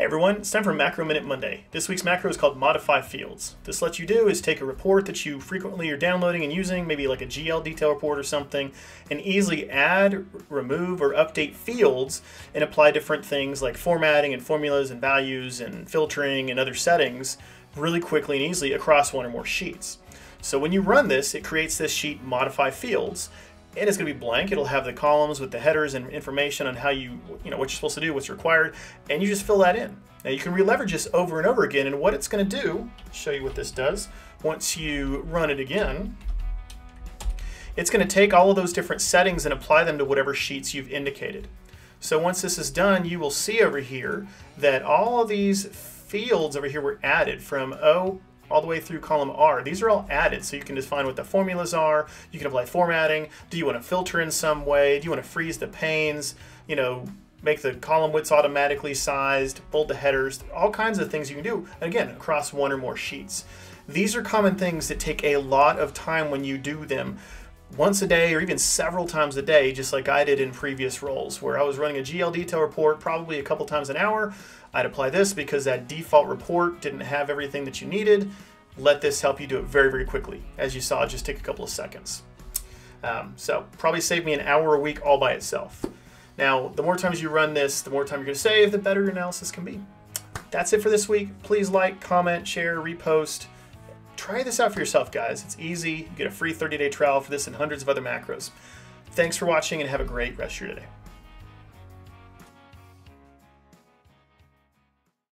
Hey everyone, it's time for Macro Minute Monday. This week's macro is called Modify Fields. This lets you do is take a report that you frequently are downloading and using, maybe like a GL detail report or something, and easily add, remove, or update fields and apply different things like formatting and formulas and values and filtering and other settings really quickly and easily across one or more sheets. So when you run this, it creates this sheet Modify Fields, and it's going to be blank. It'll have the columns with the headers and information on how you, you know, what you're supposed to do, what's required, and you just fill that in. Now you can re-leverage this over and over again, and what it's going to do, show you what this does, once you run it again, it's going to take all of those different settings and apply them to whatever sheets you've indicated. So once this is done, you will see over here that all of these fields over here were added from O all the way through column R. These are all added, so you can define what the formulas are. You can apply formatting. Do you want to filter in some way? Do you want to freeze the panes? You know, make the column widths automatically sized, bold the headers, all kinds of things you can do, again, across one or more sheets. These are common things that take a lot of time when you do them once a day or even several times a day, just like I did in previous roles, where I was running a GL detail report probably a couple times an hour. I'd apply this because that default report didn't have everything that you needed. Let this help you do it very, very quickly. As you saw, just take a couple of seconds. Um, so probably save me an hour a week all by itself. Now, the more times you run this, the more time you're going to save, the better your analysis can be. That's it for this week. Please like, comment, share, repost. Try this out for yourself, guys. It's easy. You get a free 30-day trial for this and hundreds of other macros. Thanks for watching and have a great rest of your day.